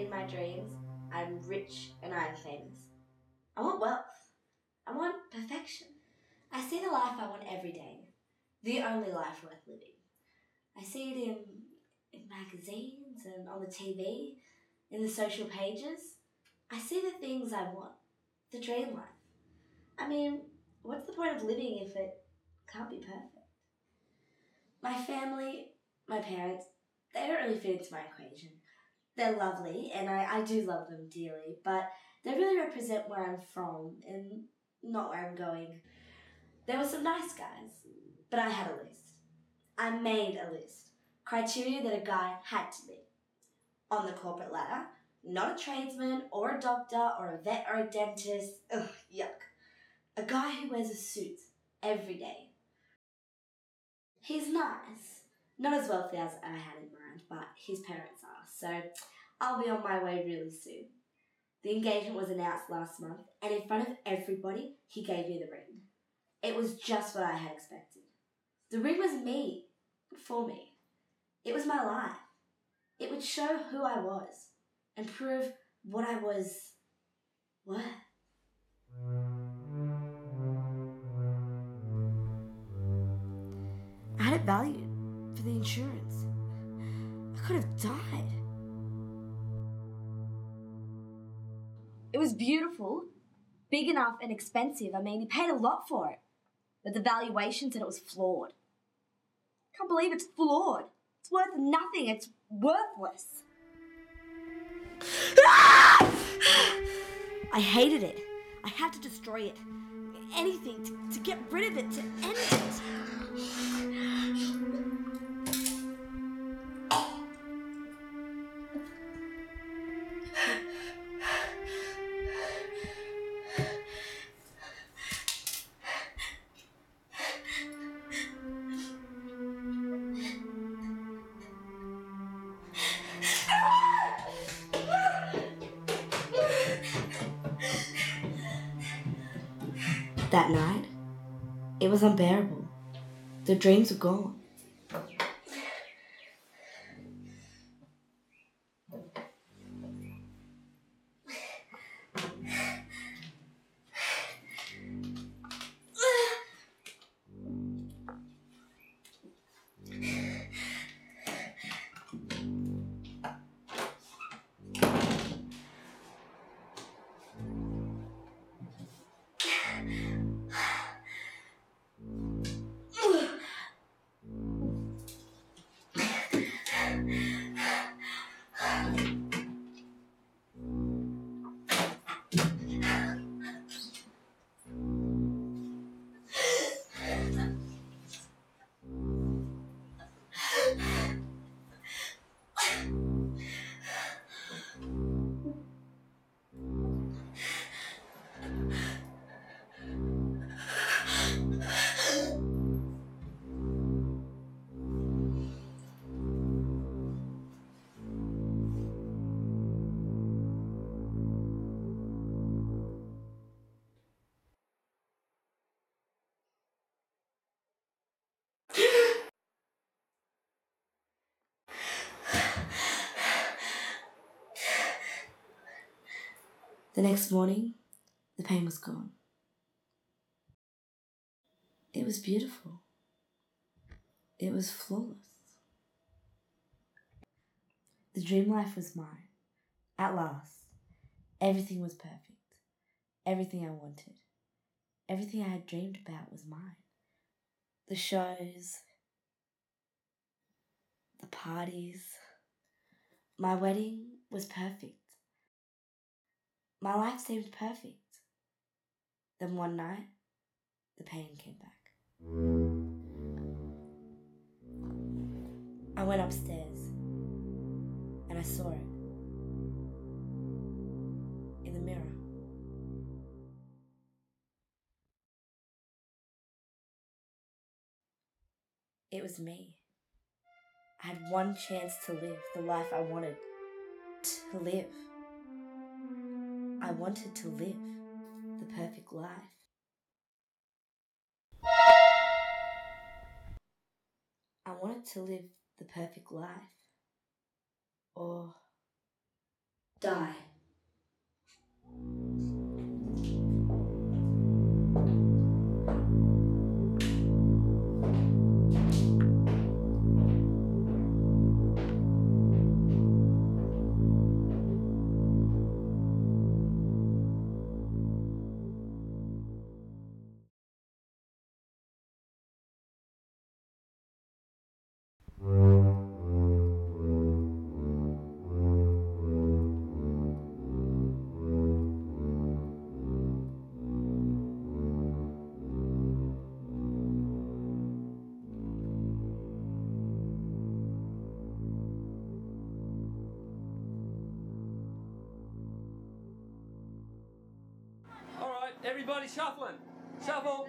in my dreams, I'm rich and I'm famous. I want wealth. I want perfection. I see the life I want every day, the only life worth living. I see it in, in magazines and on the TV, in the social pages. I see the things I want, the dream life. I mean, what's the point of living if it can't be perfect? My family, my parents, they don't really fit into my equation. They're lovely, and I, I do love them dearly, but they really represent where I'm from and not where I'm going. There were some nice guys, but I had a list. I made a list. Criteria that a guy had to meet. On the corporate ladder, not a tradesman or a doctor or a vet or a dentist. Ugh, yuck. A guy who wears a suit every day. He's nice. Not as wealthy as I had in mind, but his parents are, so I'll be on my way really soon. The engagement was announced last month, and in front of everybody, he gave me the ring. It was just what I had expected. The ring was me, for me. It was my life. It would show who I was and prove what I was worth. I had it valued for the insurance. I could have died. It was beautiful, big enough and expensive. I mean, he paid a lot for it. But the valuation said it was flawed. Can't believe it's flawed. It's worth nothing. It's worthless. Ah! I hated it. I had to destroy it. Anything to, to get rid of it, to end it. That night, it was unbearable. The dreams were gone. The next morning, the pain was gone. It was beautiful. It was flawless. The dream life was mine. At last, everything was perfect. Everything I wanted. Everything I had dreamed about was mine. The shows, the parties. My wedding was perfect. My life seemed perfect. Then one night, the pain came back. I went upstairs and I saw it in the mirror. It was me. I had one chance to live the life I wanted to live. I wanted to live the perfect life. I wanted to live the perfect life. Or die. Everybody shuffling. Shuffle.